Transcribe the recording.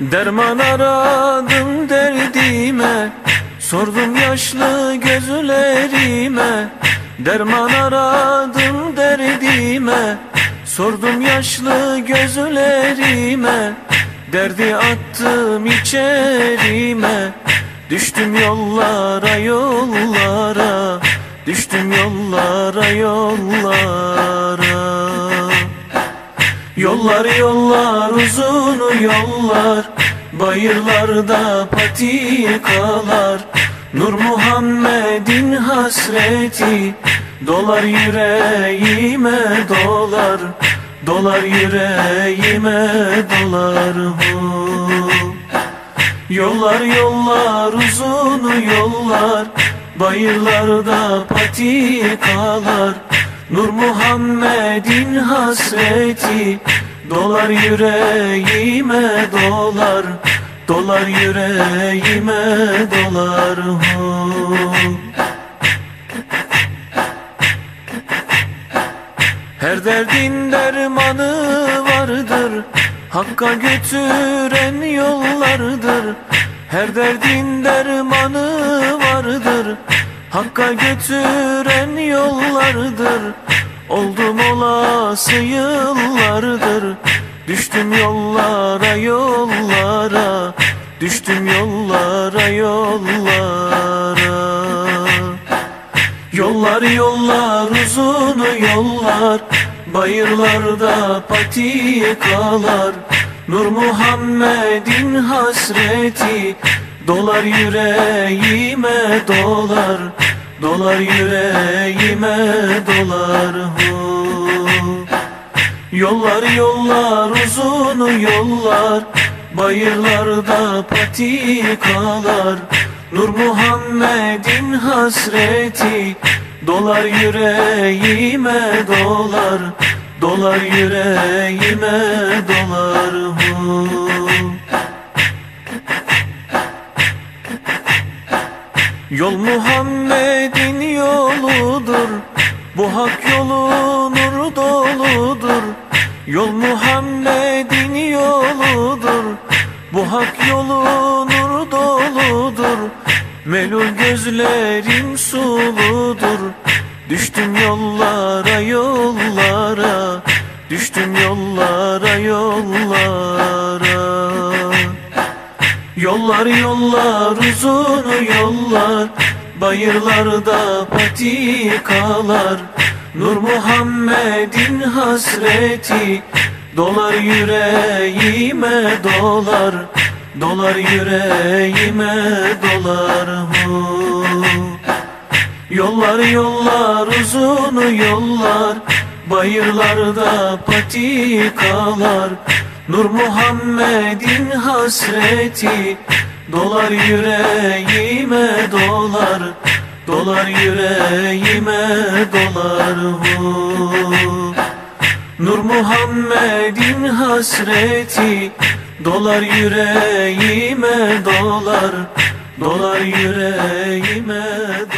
Derman aradım derdime Sordum yaşlı gözlerime. Derman aradım derdime Sordum yaşlı gözlerime. Derdi attım içerime Düştüm yollara yollara. Düştüm yollara yollara Yollar yollar uzun yollar Bayırlarda patikalar. Nur Muhammed'in hasreti Dolar yüreğime dolar. Dolar yüreğime dolar hu. Yollar yollar uzun yollar Bayırlarda patikalar Nur Muhammed'in hasreti Dolar yüreğime dolar Dolar yüreğime dolar hu. Her derdin dermanı vardır Hakka götüren yollardır Her derdin dermanı vardır Hakka götüren yollardır. Oldum olası yıllardır. Düştüm yollara yollara. Düştüm yollara yollara. Yollar yollar uzun yollar. Bayırlarda patikalar. Nur Muhammed'in hasreti. Dolar yüreğime dolar Dolar yüreğime dolar hu. Yollar yollar uzun yollar Bayırlarda patikalar Nur Muhammed'in hasreti Dolar yüreğime dolar Dolar yüreğime dolar hu. Yol Muhammed'in yoludur. Bu hak yolu nur doludur. Yol Muhammed'in yoludur. Bu hak yolu nur doludur. Melul gözlerim suludur. Düştüm yollara yollara. Düştüm yollara yollara Yollar yollar uzun yollar Bayırlarda patikalar. Nur Muhammed'in hasreti Dolar yüreğime dolar. Dolar yüreğime dolar hu. Yollar yollar uzun yollar Bayırlarda patikalar Nur Muhammed'in hasreti Dolar yüreğime dolar Dolar yüreğime dolar hu. Nur Muhammed'in hasreti Dolar yüreğime dolar Dolar yüreğime dolar